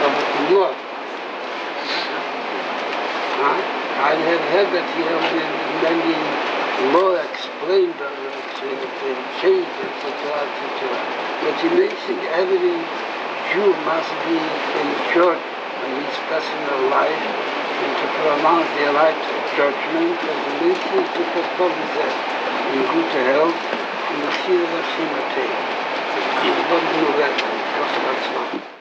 Там много. I have heard that here many law explained on that and changed, etc., etc. But in Leipzig, every Jew must be ensured in his personal life and to pronounce the right judgment and the Leipzig to perform that in good health and the field of cemetery. He won't